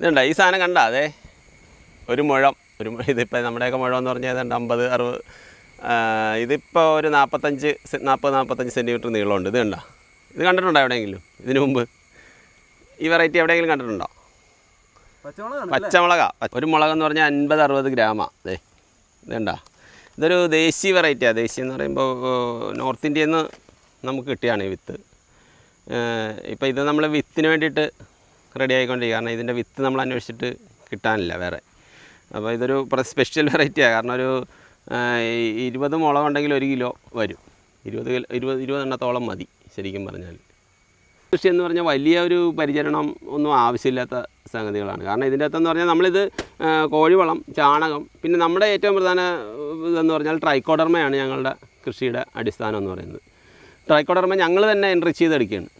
ഇതുണ്ട? ഈ സാധനം കണ്ട? അതെ. ഒരു മുഴം. ഒരു ഇതിപ്പോൾ നമ്മുടെയൊക്കെ മുഴം എന്ന് പറഞ്ഞാൽ ഏതാണ്ട് അമ്പത് അറുപത് ഇതിപ്പോൾ ഒരു നാൽപ്പത്തഞ്ച് നാൽപ്പത് നാൽപ്പത്തഞ്ച് സെന്റിമീറ്റർ നീളമുണ്ട്. ഇത് കണ്ട? ഇത് കണ്ടിട്ടുണ്ടോ എവിടെയെങ്കിലും? ഇതിനു മുമ്പ്? ഈ വെറൈറ്റി എവിടെയെങ്കിലും കണ്ടിട്ടുണ്ടോ? പച്ചമുളക. ഒരു മുളക് എന്ന് പറഞ്ഞാൽ അൻപത് അറുപത് ഗ്രാമാ. അതെ ഇത് കണ്ട? ഇതൊരു ദേശീയ വെറൈറ്റിയാണ് ദേശീയ എന്ന് പറയുമ്പോൾ നോർത്ത് ഇന്ത്യയിൽ നിന്ന് നമുക്ക് കിട്ടിയാണ് ഈ വിത്ത്. ഇപ്പോൾ ഇത് നമ്മൾ വിത്തിന് വേണ്ടിയിട്ട് റെഡി ആയിക്കൊണ്ടിരിക്കുക കാരണം ഇതിന്റെ വിത്ത് നമ്മൾ അന്വേഷിച്ചിട്ട് കിട്ടാനില്ല വേറെ. അപ്പോൾ ഇതൊരു സ്പെഷ്യൽ വെറൈറ്റിയാണ് കാരണം ഒരു ഇരുപത് മുളം ഉണ്ടെങ്കിൽ ഒരു കിലോ വരും. ഇരുപത് കിലോ ഇരുപത് ഇരുപതെണ്ണത്തോളം മതി ശരിക്കും പറഞ്ഞാൽ. കൃഷി എന്ന് പറഞ്ഞാൽ വലിയ ഒരു പരിചരണം ഒന്നും ആവശ്യമില്ലാത്ത സംഗതികളാണ്. കാരണം ഇതിന്റെ അകത്തെന്ന് പറഞ്ഞാൽ നമ്മളിത് കോഴിവളം ചാണകം പിന്നെ നമ്മുടെ ഏറ്റവും പ്രധാന ഇതെന്ന് പറഞ്ഞാൽ ട്രൈക്കോഡർമയാണ് ഞങ്ങളുടെ കൃഷിയുടെ അടിസ്ഥാനം എന്ന് പറയുന്നത്. ട്രൈക്കോഡർമ ഞങ്ങൾ തന്നെ എൻറിച്ച് ചെയ്തെടുക്കുകയാണ്.